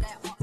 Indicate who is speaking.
Speaker 1: that.